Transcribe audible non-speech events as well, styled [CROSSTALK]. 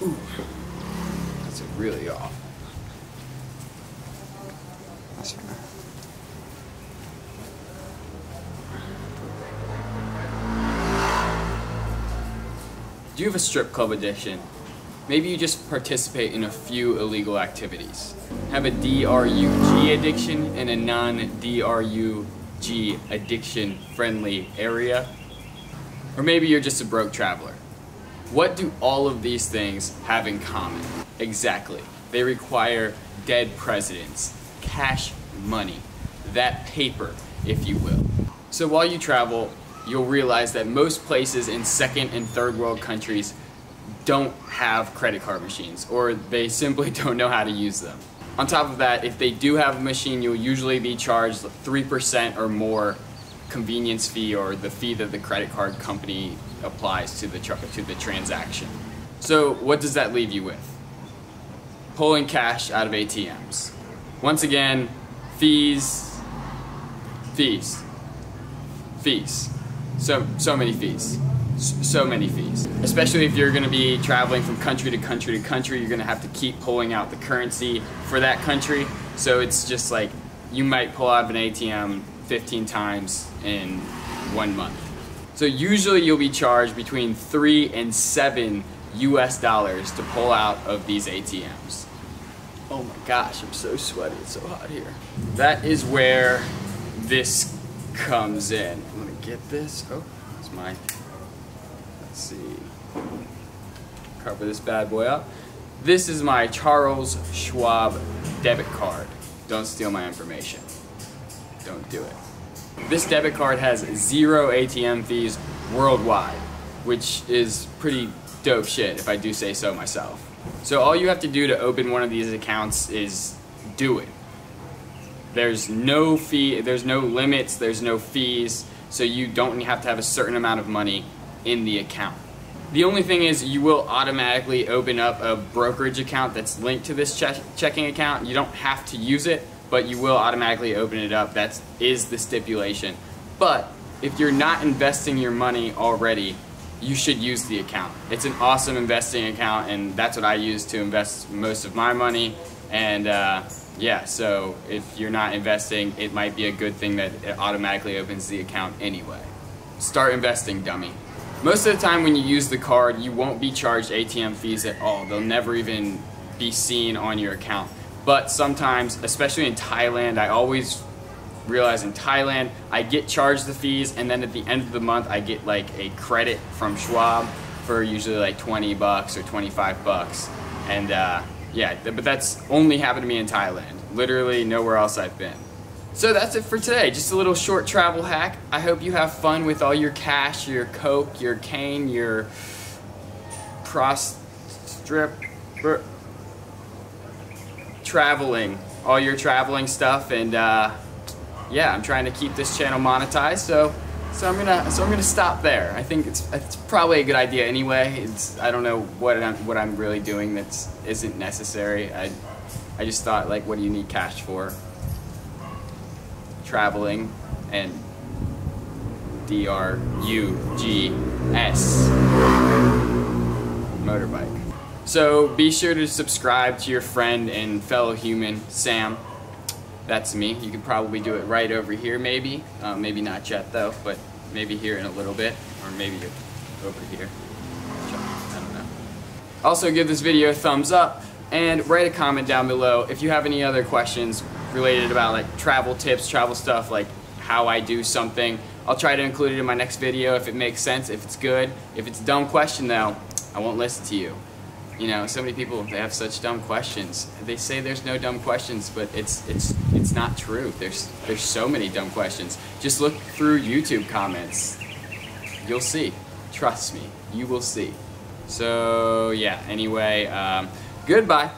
Ooh, that's really off. That's right. Do you have a strip club addiction? Maybe you just participate in a few illegal activities. Have a DRUG addiction in a non-DRUG addiction friendly area. Or maybe you're just a broke traveler. What do all of these things have in common? Exactly. They require dead presidents, cash money, that paper, if you will. So while you travel, you'll realize that most places in second and third world countries don't have credit card machines or they simply [LAUGHS] don't know how to use them. On top of that, if they do have a machine, you'll usually be charged 3% or more convenience fee or the fee that the credit card company applies to the truck to the transaction. So what does that leave you with? Pulling cash out of ATMs. Once again, fees, fees, fees. So so many fees. So many fees. Especially if you're gonna be traveling from country to country to country, you're gonna have to keep pulling out the currency for that country. So it's just like you might pull out of an ATM 15 times in one month. So usually you'll be charged between three and seven US dollars to pull out of these ATMs. Oh my gosh, I'm so sweaty, it's so hot here. That is where this comes in. I'm gonna get this, oh, that's my, let's see, cover this bad boy up. This is my Charles Schwab debit card. Don't steal my information. Don't do it. This debit card has zero ATM fees worldwide, which is pretty dope shit if I do say so myself. So all you have to do to open one of these accounts is do it. There's no fee, there's no limits, there's no fees, so you don't have to have a certain amount of money in the account. The only thing is you will automatically open up a brokerage account that's linked to this che checking account. You don't have to use it, but you will automatically open it up. That is the stipulation. But if you're not investing your money already, you should use the account. It's an awesome investing account, and that's what I use to invest most of my money. And uh, yeah, so if you're not investing, it might be a good thing that it automatically opens the account anyway. Start investing, dummy. Most of the time when you use the card, you won't be charged ATM fees at all. They'll never even be seen on your account. But sometimes, especially in Thailand, I always realize in Thailand, I get charged the fees and then at the end of the month, I get like a credit from Schwab for usually like 20 bucks or 25 bucks. And uh, yeah, but that's only happened to me in Thailand. Literally nowhere else I've been. So that's it for today. Just a little short travel hack. I hope you have fun with all your cash, your coke, your cane, your cross strip traveling, all your traveling stuff, and uh, yeah, I'm trying to keep this channel monetized. So, so I'm gonna, so I'm gonna stop there. I think it's, it's probably a good idea anyway. It's, I don't know what I'm, what I'm really doing that isn't necessary. I, I just thought like, what do you need cash for? Traveling and D R U G S motorbike. So be sure to subscribe to your friend and fellow human, Sam. That's me. You can probably do it right over here maybe. Uh, maybe not yet though, but maybe here in a little bit, or maybe over here. I don't know. Also give this video a thumbs up and write a comment down below if you have any other questions related about like travel tips, travel stuff, like how I do something. I'll try to include it in my next video if it makes sense, if it's good. If it's a dumb question though, I won't listen to you. You know, so many people they have such dumb questions. They say there's no dumb questions, but it's it's it's not true. There's there's so many dumb questions. Just look through YouTube comments. You'll see. Trust me, you will see. So yeah. Anyway, um, goodbye.